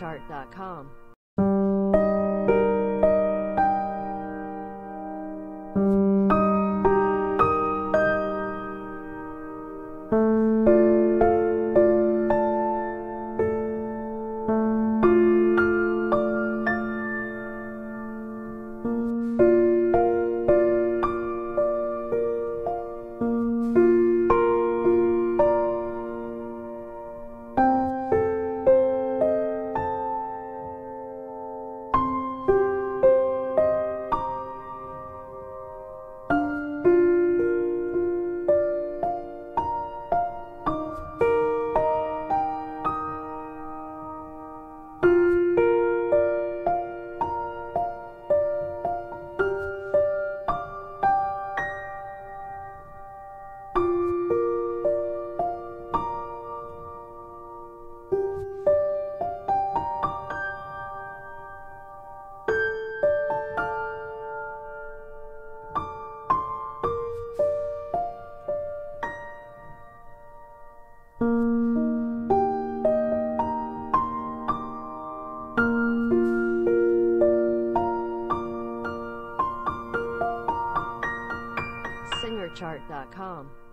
SingerChart.com. SingerChart.com.